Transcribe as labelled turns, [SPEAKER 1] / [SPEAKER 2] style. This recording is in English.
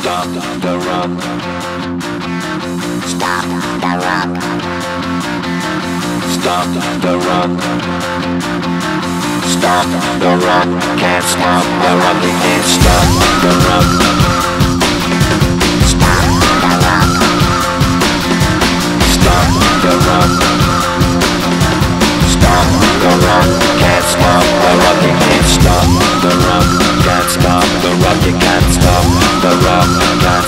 [SPEAKER 1] Stop the rock.
[SPEAKER 2] Stop the rock.
[SPEAKER 1] Stop the rock.
[SPEAKER 2] Stop the rock.
[SPEAKER 1] Can't stop the rock. You can't stop the rock.
[SPEAKER 2] Stop the rock.
[SPEAKER 1] Stop the rock.
[SPEAKER 2] Stop the rock.
[SPEAKER 1] Can't stop the rock. You can't stop the rock. Can't stop the rock. You can't stop the stop the rock.